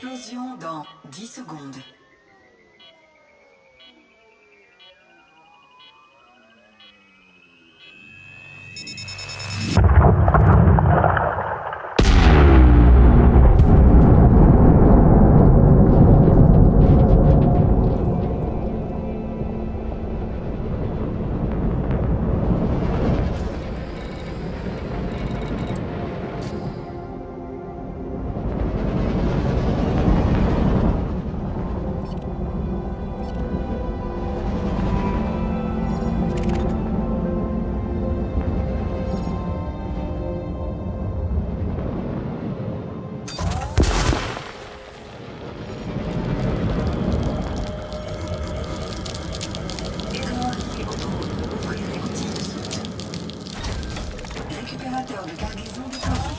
Explosion dans 10 secondes. Observateur de cargaison de Paris.